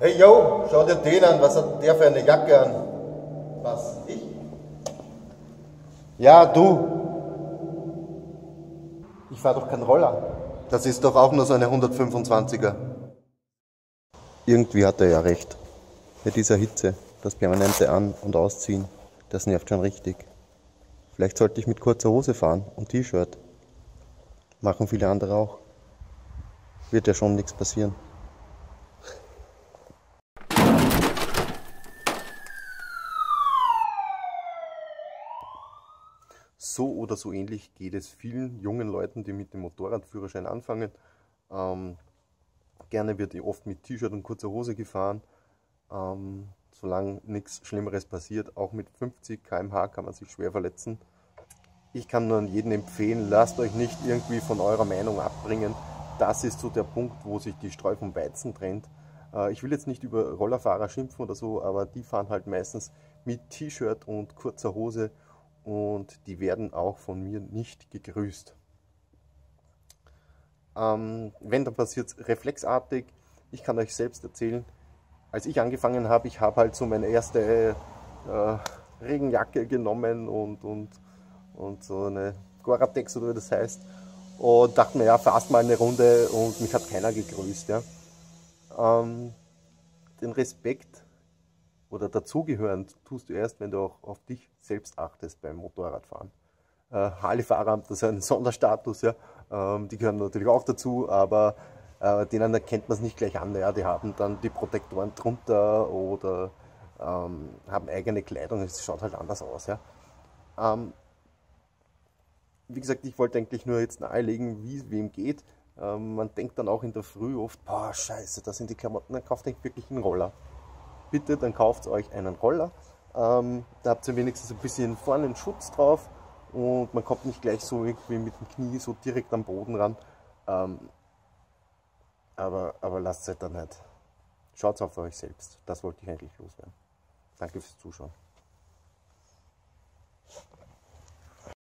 Hey yo, schau dir den an, was hat der für eine Jacke an? Was? Ich? Ja, du. Ich fahr doch keinen Roller. Das ist doch auch nur so eine 125er. Irgendwie hat er ja recht. Bei dieser Hitze, das permanente An- und Ausziehen, das nervt schon richtig. Vielleicht sollte ich mit kurzer Hose fahren und T-Shirt. Machen viele andere auch. Wird ja schon nichts passieren. So oder so ähnlich geht es vielen jungen Leuten, die mit dem Motorradführerschein anfangen. Ähm, gerne wird oft mit T-Shirt und kurzer Hose gefahren. Ähm, solange nichts Schlimmeres passiert, auch mit 50 km/h kann man sich schwer verletzen. Ich kann nur an jeden empfehlen, lasst euch nicht irgendwie von eurer Meinung abbringen. Das ist so der Punkt, wo sich die Streu vom Weizen trennt. Äh, ich will jetzt nicht über Rollerfahrer schimpfen oder so, aber die fahren halt meistens mit T-Shirt und kurzer Hose und die werden auch von mir nicht gegrüßt. Ähm, wenn, dann passiert es reflexartig. Ich kann euch selbst erzählen, als ich angefangen habe, ich habe halt so meine erste äh, Regenjacke genommen und, und, und so eine Goratex oder wie das heißt und dachte mir, ja, fast mal eine Runde und mich hat keiner gegrüßt. Ja. Ähm, den Respekt oder dazugehören tust du erst, wenn du auch auf dich selbst achtest beim Motorradfahren. Äh, Harley-Fahrer haben das einen Sonderstatus, ja. Ähm, die gehören natürlich auch dazu, aber äh, denen erkennt man es nicht gleich an. Ja. Die haben dann die Protektoren drunter oder ähm, haben eigene Kleidung, es schaut halt anders aus. Ja. Ähm, wie gesagt, ich wollte eigentlich nur jetzt nahelegen, wie es wem geht. Ähm, man denkt dann auch in der Früh oft, boah, scheiße, das sind die Klamotten, dann kauft euch wirklich einen Roller bitte, dann kauft euch einen Roller. Ähm, da habt ihr wenigstens ein bisschen vorne einen Schutz drauf und man kommt nicht gleich so irgendwie mit dem Knie so direkt am Boden ran. Ähm, aber, aber lasst es halt dann nicht. Schaut auf euch selbst. Das wollte ich eigentlich loswerden. Danke fürs Zuschauen.